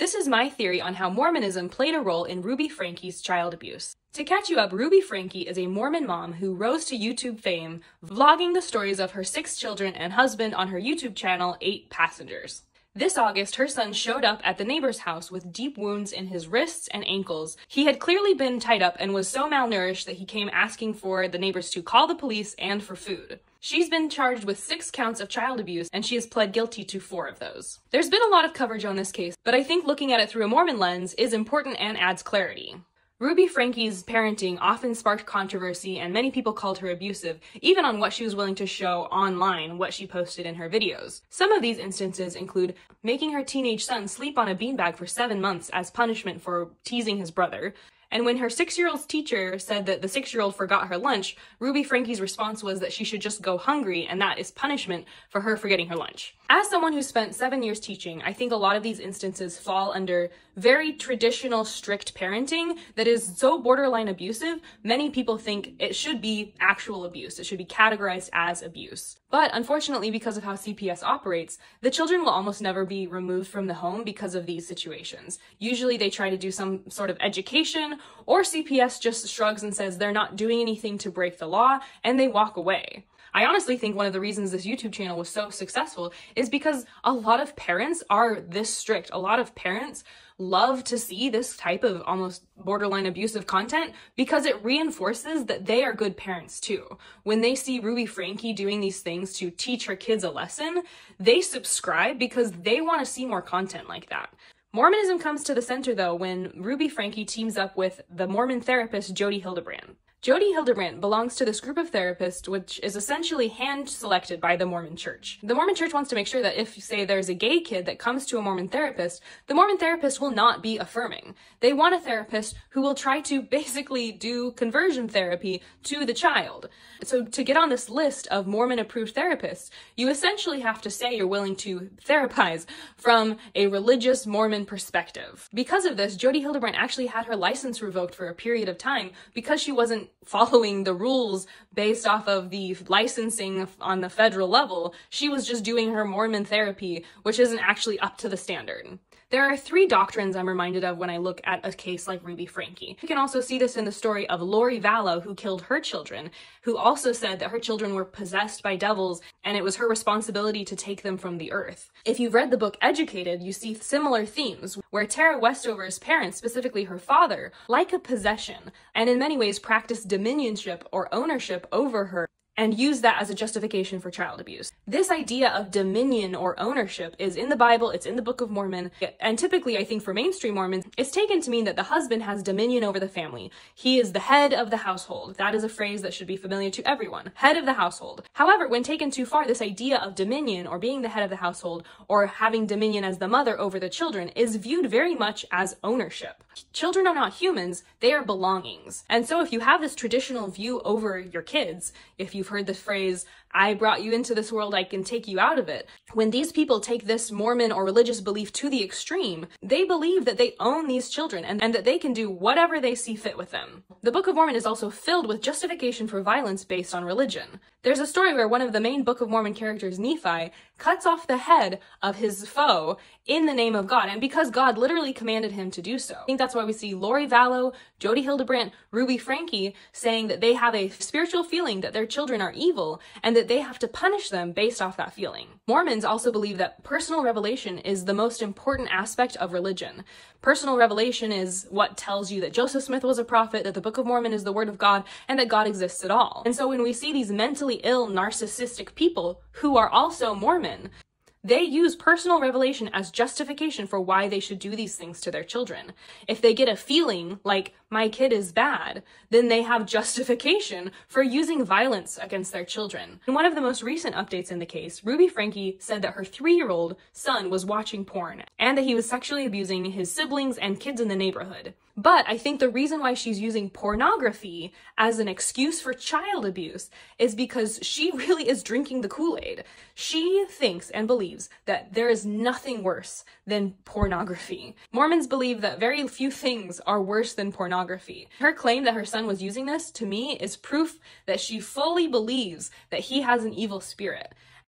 This is my theory on how Mormonism played a role in Ruby Franke's child abuse. To catch you up, Ruby Franke is a Mormon mom who rose to YouTube fame, vlogging the stories of her six children and husband on her YouTube channel, 8 Passengers. This August, her son showed up at the neighbor's house with deep wounds in his wrists and ankles. He had clearly been tied up and was so malnourished that he came asking for the neighbors to call the police and for food. She's been charged with six counts of child abuse, and she has pled guilty to four of those. There's been a lot of coverage on this case, but I think looking at it through a Mormon lens is important and adds clarity. Ruby Franke's parenting often sparked controversy and many people called her abusive, even on what she was willing to show online, what she posted in her videos. Some of these instances include making her teenage son sleep on a beanbag for seven months as punishment for teasing his brother, and when her six year old's teacher said that the six year old forgot her lunch, Ruby Franke's response was that she should just go hungry, and that is punishment for her forgetting her lunch. As someone who spent seven years teaching, I think a lot of these instances fall under very traditional, strict parenting that is so borderline abusive, many people think it should be actual abuse. It should be categorized as abuse. But unfortunately, because of how CPS operates, the children will almost never be removed from the home because of these situations. Usually they try to do some sort of education, or CPS just shrugs and says they're not doing anything to break the law, and they walk away. I honestly think one of the reasons this YouTube channel was so successful is because a lot of parents are this strict. A lot of parents love to see this type of almost borderline abusive content because it reinforces that they are good parents too. When they see Ruby Franke doing these things to teach her kids a lesson, they subscribe because they want to see more content like that. Mormonism comes to the center though when Ruby Franke teams up with the Mormon therapist Jodi Hildebrandt. Jodi Hildebrandt belongs to this group of therapists, which is essentially hand selected by the Mormon Church. The Mormon Church wants to make sure that if, say, there's a gay kid that comes to a Mormon therapist, the Mormon therapist will not be affirming. They want a therapist who will try to basically do conversion therapy to the child. So to get on this list of Mormon approved therapists, you essentially have to say you're willing to therapize from a religious Mormon perspective. Because of this, Jodi Hildebrandt actually had her license revoked for a period of time because she wasn't following the rules based off of the licensing on the federal level. She was just doing her Mormon therapy, which isn't actually up to the standard. There are three doctrines I'm reminded of when I look at a case like Ruby Franke. You can also see this in the story of Lori Vallow, who killed her children, who also said that her children were possessed by devils and it was her responsibility to take them from the earth. If you've read the book Educated, you see similar themes, where Tara Westover's parents, specifically her father, like a possession, and in many ways practice dominionship or ownership over her and use that as a justification for child abuse. This idea of dominion or ownership is in the Bible, it's in the Book of Mormon, and typically, I think for mainstream Mormons, it's taken to mean that the husband has dominion over the family. He is the head of the household. That is a phrase that should be familiar to everyone. Head of the household. However, when taken too far, this idea of dominion or being the head of the household or having dominion as the mother over the children is viewed very much as ownership. Children are not humans, they are belongings. And so if you have this traditional view over your kids, if you've heard the phrase, I brought you into this world, I can take you out of it. When these people take this Mormon or religious belief to the extreme, they believe that they own these children and, and that they can do whatever they see fit with them. The Book of Mormon is also filled with justification for violence based on religion. There's a story where one of the main Book of Mormon characters, Nephi, cuts off the head of his foe in the name of God, and because God literally commanded him to do so. I think that's why we see Lori Vallow, Jodi Hildebrandt, Ruby Franke saying that they have a spiritual feeling that their children are evil and that they have to punish them based off that feeling. Mormons also believe that personal revelation is the most important aspect of religion. Personal revelation is what tells you that Joseph Smith was a prophet, that the Book of Mormon is the Word of God, and that God exists at all. And so when we see these mentally ill, narcissistic people who are also Mormon, they use personal revelation as justification for why they should do these things to their children. If they get a feeling like my kid is bad, then they have justification for using violence against their children. In one of the most recent updates in the case, Ruby Franke said that her three-year-old son was watching porn and that he was sexually abusing his siblings and kids in the neighborhood. But I think the reason why she's using pornography as an excuse for child abuse is because she really is drinking the Kool-Aid. She thinks and believes that there is nothing worse than pornography. Mormons believe that very few things are worse than pornography. Her claim that her son was using this, to me, is proof that she fully believes that he has an evil spirit.